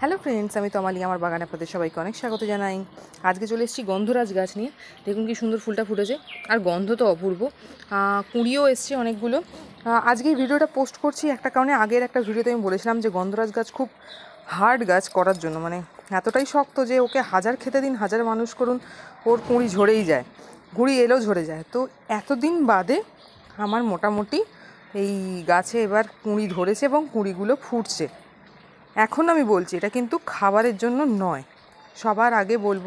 Hello friends আমি তমালি আমার বাগানে আপনাদের সবাইকে অনেক স্বাগত জানাই। আজকে চলে এসেছি গন্ধরাজ গাছ নিয়ে। দেখুন কি সুন্দর ফুলটা ফুটেছে। আর গন্ধ তো অপূর্ব। কুঁড়িও এসছে অনেকগুলো। আজকে এই ভিডিওটা পোস্ট করছি একটা কারণে আগের একটা ভিডিওতে আমি বলেছিলাম যে গন্ধরাজ গাছ খুব হার্ড গাছ করার জন্য। মানে এতটাই শক্ত যে ওকে হাজার খেতে দিন, হাজার মানুষ করুন, ওর কুঁড়ি ঝরেই যায়। কুঁড়ি এলেও ঝরে যায়। তো এতদিন বাদে আমার মোটামুটি এই গাছে এবার কুঁড়ি ধরেছে এবং কুঁড়িগুলো ফুটছে। এখন আমি বলছি, এটা কিন্তু খাবারের জন্য নয়। সবার আগে বলব,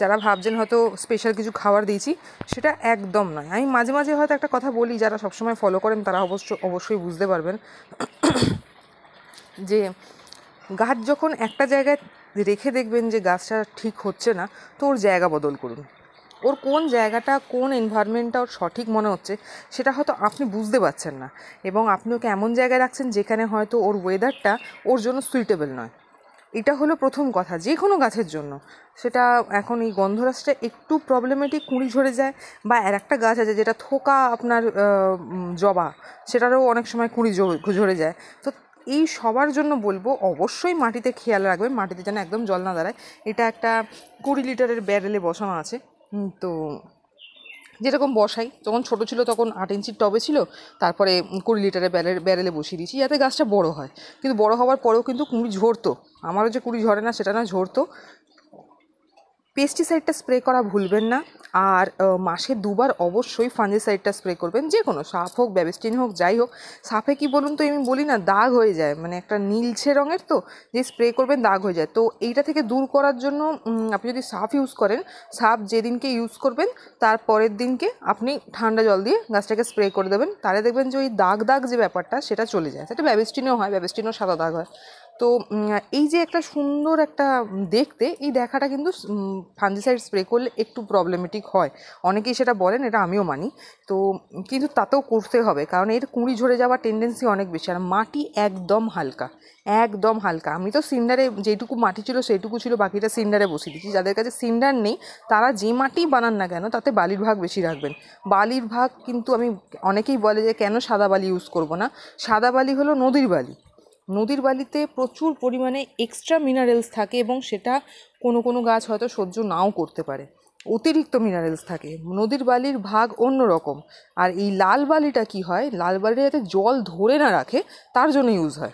যারা ভাবছেন হয়তো স্পেশাল কিছু খাবার দিয়েছি, সেটা একদম নয়। আমি মাঝে মাঝে হয়তো একটা কথা বলি, যারা সবসময় ফলো করেন, তারা অবশ্য, অবশ্যই বুঝতে পারবেন যে গাছ যখন একটা জায়গায় রেখে দেখবেন যে গাছটা ঠিক হচ্ছে না, তো ওর জায়গা বদল করুন। ওর কোন জায়গাটা, কোন এনভায়রনমেন্টটা ওর সঠিক মনে হচ্ছে, সেটা হয়তো আপনি বুঝতে পারছেন না। এবং আপনি ওকে এমন জায়গায় রাখছেন যেখানে হয়তো ওর ওয়েদারটা ওর জন্য সুইটেবল নয়। এটা হলো প্রথম কথা, যে কোনো গাছের জন্য। সেটা এখন এই গন্ধরাজটা একটু প্রবলেমেটিক কুঁড়ি ঝরে যায় বা আর একটা গাছ আছে যেটা থোকা আপনার জবা, সেটারও অনেক সময় কুঁড়ি ঝরে- যায়। তো এই সবার জন্য বলব, অবশ্যই মাটিতে খেয়াল রাখবেন, মাটিতে যেন একদম জল না দাঁড়ায়। এটা একটা কুড়ি লিটারের ব্যারেলে বসানো আছে। তো যেরকম বসাই, যখন ছোট ছিল তখন আট ইঞ্চির টবে ছিল, তারপরে কুড়ি লিটারের ব্যারেল, ব্যারেলে বসিয়ে দিয়েছি, যাতে গাছটা বড় হয়। কিন্তু বড় হওয়ার পরেও কিন্তু কুঁড়ি ঝরতো। আমারও যে কুঁড়ি ঝরে না, সেটা না ঝরতো। পেস্টিসাইডটা স্প্রে করা ভুলবেন না। আর মাসে দুবার অবশ্যই ফাঞ্জিসাইডটা স্প্রে করবেন। যে কোনো সাপ হোক, ব্যাবিস্টিন হোক, যাই হোক। সাপে কি বলুন তো, আমি বলি না, দাগ হয়ে যায়। মানে একটা নীলছে রঙের তো, যে স্প্রে করবেন, দাগ হয়ে যায়। তো এইটা থেকে দূর করার জন্য আপনি যদি সাপ ইউজ করেন, সাপ যেদিনকে ইউজ করবেন, তার পরের দিনকে আপনি ঠান্ডা জল দিয়ে গাছটাকে স্প্রে করে দেবেন। তাহলে দেখবেন যে ওই দাগ দাগ যে ব্যাপারটা, সেটা চলে যায়। সেটা ব্যাবিস্টিনও হয়, ব্যাবিস্টিনও সাদা দাগ হয়। তো এই যে একটা সুন্দর একটা দেখতে, এই দেখাটা কিন্তু ফাঞ্জিসাইড স্প্রে করলে একটু প্রবলেমেটিক হয়। অনেকেই সেটা বলেন, এটা আমিও মানি। তো, কিন্তু তাতেও করতে হবে, কারণ এর কুঁড়ি ঝরে যাওয়ার টেন্ডেন্সি অনেক বেশি, আর মাটি একদম হালকা একদম হালকা। আমি তো সিন্ডারে যেটুকু মাটি ছিল সেইটুকু ছিল, বাকিটা সিন্ডারে বসিয়ে দিচ্ছি যাদের কাছে সিন্ডার নেই, তারা যে মাটি বানান না কেন, তাতে বালির ভাগ বেশি রাখবেন। বালির ভাগ কিন্তু আমি, অনেকেই বলে যে কেন সাদা বালি ইউজ করব না? সাদা বালি হলো নদীর বালি। নদীর বালিতে প্রচুর পরিমাণে এক্সট্রা মিনারেলস থাকে এবং সেটা কোনো কোনো গাছ হয়তো সহ্য নাও করতে পারে। অতিরিক্ত মিনারেলস থাকে। নদীর বালির ভাগ অন্য রকম। আর এই লাল বালিটা কি হয়? লাল বালিটা যাতে জল ধরে না রাখে, তার জন্য ইউজ হয়।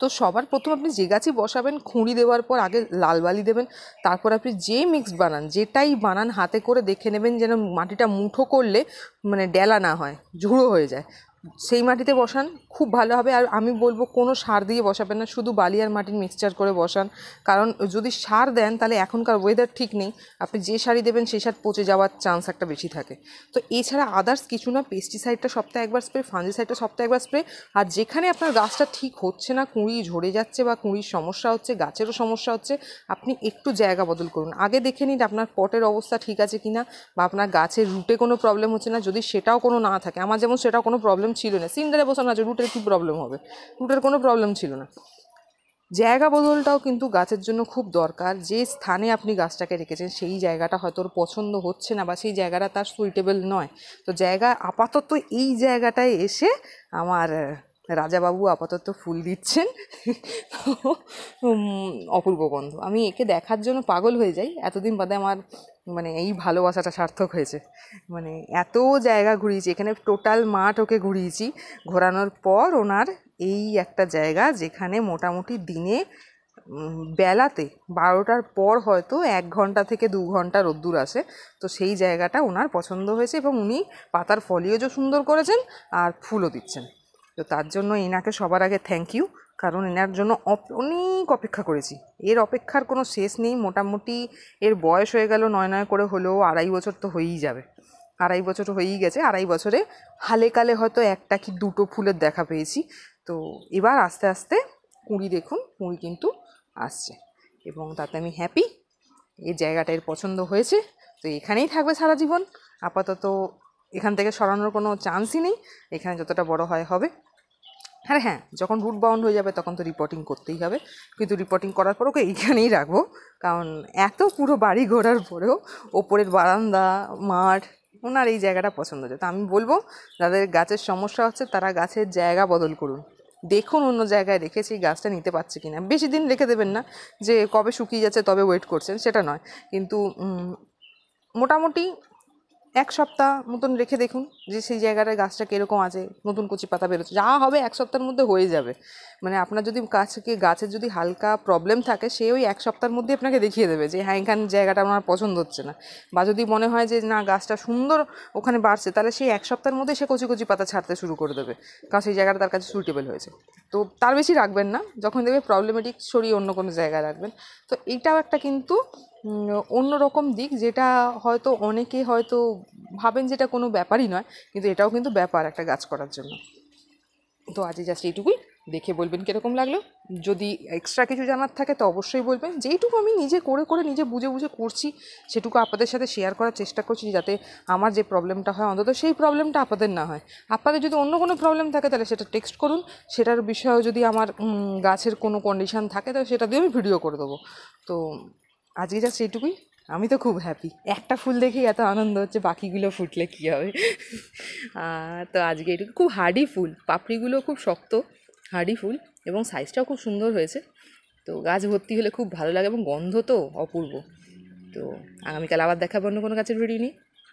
তো সবার প্রথম আপনি যে গাছই বসাবেন, খুঁড়ি দেওয়ার পর আগে লাল বালি দেবেন, তারপর আপনি যে মিক্স বানান, যেটাই বানান, হাতে করে দেখে নেবেন যেন মাটিটা মুঠো করলে মানে ডেলা না হয়, ঝুড়ো হয়ে যায়। সেই মাটিতে বসান, খুব ভালো হবে। আর আমি বলব, কোনো সার দিয়ে বসাবেন না, শুধু বালি আর মাটির মিক্সচার করে বসান। কারণ যদি সার দেন, তাহলে এখনকার ওয়েদার ঠিক নেই। আপনি যে সারই দেবেন, সেই সার পচে যাওয়ার চান্স একটা বেশি থাকে। তো এছাড়া আদার্স কিছু না পেস্টিসাইডটা সপ্তাহে একবার স্প্রে ফাঞ্জিসাইডটা সপ্তাহে একবার স্প্রে আর যেখানে আপনার গাছটা ঠিক হচ্ছে না, কুঁড়ি ঝরে যাচ্ছে বা কুঁড়ির সমস্যা হচ্ছে, গাছেরও সমস্যা হচ্ছে, আপনি একটু জায়গা বদল করুন। আগে দেখে নিন আপনার পটের অবস্থা ঠিক আছে কিনা, বা আপনার গাছের রুটে কোনো প্রবলেম হচ্ছে না। যদি সেটাও কোনো না থাকে, আমার যেমন সেটাও কোনো প্রবলেম ছিল না। সিন্ডারে বসানো আছে, রুটের কী প্রবলেম হবে? রুটের কোনো প্রবলেম ছিল না। জায়গা বদলটাও কিন্তু গাছের জন্য খুব দরকার। যে স্থানে আপনি গাছটাকে রেখেছেন, সেই জায়গাটা হয়তো ওর পছন্দ হচ্ছে না বা সেই জায়গাটা তার সুইটেবল নয়। তো জায়গা আপাতত এই জায়গাটায় এসে আমার রাজাবাবু আপাতত ফুল দিচ্ছেন। অপূর্ব গন্ধ। আমি একে দেখার জন্য পাগল হয়ে যাই। এতদিন বাদে আমার মানে এই ভালোবাসাটা সার্থক হয়েছে। মানে এত জায়গা ঘুরিয়েছি, এখানে টোটাল মাঠ ওকে ঘুরিয়েছি। ঘোরানোর পর ওনার এই একটা জায়গা যেখানে মোটামুটি দিনে বেলাতে বারোটার পর হয়তো এক ঘণ্টা থেকে দু ঘণ্টা রোদ্দুর আসে। তো সেই জায়গাটা ওনার পছন্দ হয়েছে এবং উনি পাতার ফলিওজও সুন্দর করেছেন আর ফুলও দিচ্ছেন। তো তার জন্য এনাকে সবার আগে থ্যাংক ইউ কারণ এনার জন্য অনেক অপেক্ষা করেছি। এর অপেক্ষার কোনো শেষ নেই, মোটামুটি এর বয়স হয়ে গেল নয় নয় করে হলেও আড়াই বছর তো হয়েই যাবে। আড়াই বছর হয়েই গেছে, আড়াই বছরে হালে কালে হয়তো একটা কি দুটো ফুলের দেখা পেয়েছি। তো এবার আস্তে আস্তে কুঁড়ি দেখুন, কুঁড়ি কিন্তু আসছে এবং তাতে আমি হ্যাপি এই জায়গাটা এর পছন্দ হয়েছে। তো এখানেই থাকবে সারা জীবন। আপাতত এখান থেকে সরানোর কোনো চান্সই নেই। এখানে যতটা বড় হয়, হবে। হ্যাঁ হ্যাঁ যখন রুট বাউন্ড হয়ে যাবে, তখন তো রিপোর্টিং করতেই হবে। কিন্তু রিপোর্টিং করার পর ওকে এইখানেই রাখব। কারণ এত পুরো বাড়ি ঘোরার পরেও ওপরের বারান্দা, মাঠ, ওনার এই জায়গাটা পছন্দ হচ্ছে। তো আমি বলব, যাদের গাছের সমস্যা হচ্ছে, তারা গাছের জায়গা বদল করুন। দেখুন অন্য জায়গায় রেখেছি গাছটা নিতে পারছে কি না বেশি দিন রেখে দেবেন না যে কবে শুকিয়ে যাচ্ছে, তবে ওয়েট করছেন, সেটা নয়। কিন্তু মোটামুটি এক সপ্তাহ মতন রেখে দেখুন যে সেই জায়গাটায় গাছটা কীরকম আছে, নতুন কচি পাতা বেরোচ্ছে। যা হবে এক সপ্তাহের মধ্যে হয়ে যাবে। মানে আপনার যদি গাছকে গাছের যদি হালকা প্রবলেম থাকে, সে ওই এক সপ্তাহের মধ্যে আপনাকে দেখিয়ে দেবে যে হ্যাঁ এখানে জায়গাটা আমার পছন্দ হচ্ছে না। বা যদি মনে হয় যে, না, গাছটা সুন্দর ওখানে বাড়ছে, তাহলে সেই এক সপ্তাহের মধ্যে সে কচি কচি পাতা ছাড়তে শুরু করে দেবে। কারণ সেই জায়গাটা তার কাছে সুইটেবল হয়েছে। তো তার বেশি রাখবেন না। যখন দেখবে প্রবলেমেটিক সরিয়ে অন্য কোনো জায়গায় রাখবেন। তো এইটাও একটা কিন্তু অন্যরকম দিক যেটা হয়তো অনেকে হয়তো ভাবেন যেটা কোনো ব্যাপারই নয়, কিন্তু এটাও কিন্তু ব্যাপার একটা গাছ করার জন্য। তো আজই জাস্ট এইটুকুই। দেখে বলবেন কীরকম লাগল। যদি এক্সট্রা কিছু জানার থাকে তো অবশ্যই বলবেন। যেইটুকু আমি নিজে করে করে নিজে বুঝে বুঝে করছি, সেটুকু আপনাদের সাথে শেয়ার করার চেষ্টা করছি যাতে আমার যে প্রবলেমটা হয় অন্তত সেই প্রবলেমটা আপনাদের না হয়। আপনাদের যদি অন্য কোনো প্রবলেম থাকে তাহলে সেটা টেক্সট করুন। সেটার বিষয়েও যদি আমার গাছের কোনো কন্ডিশন থাকে তাহলে সেটা দিয়ে আমি ভিডিও করে দেবো। তো আজকে জাস্ট সেটুকুই আমি তো খুব হ্যাপি একটা ফুল দেখেই এত আনন্দ হচ্ছে, বাকিগুলো ফুটলে কী হবে? তো আজকে এটুকু খুব হার্ডি ফুল, পাপড়িগুলো খুব শক্ত হার্ডি ফুল, এবং সাইজটাও খুব সুন্দর হয়েছে। তো গাছ ভর্তি হলে খুব ভালো লাগে, এবং গন্ধ তো অপূর্ব। তো আগামীকাল আবার দেখাবো অন্য কোনো গাছের ভিডিও নিয়ে।